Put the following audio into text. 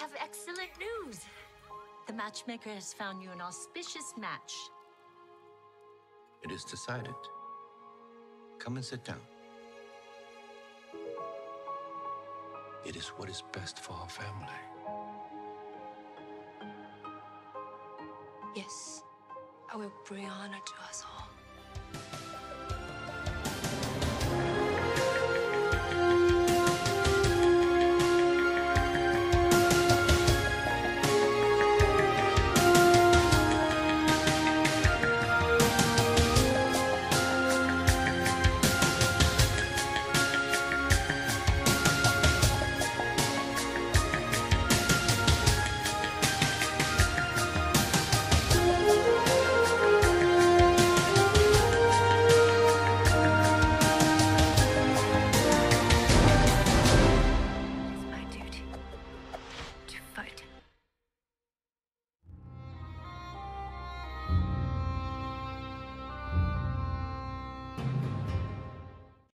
have excellent news. The matchmaker has found you an auspicious match. It is decided. Come and sit down. It is what is best for our family. Yes, I will bring honor to us all.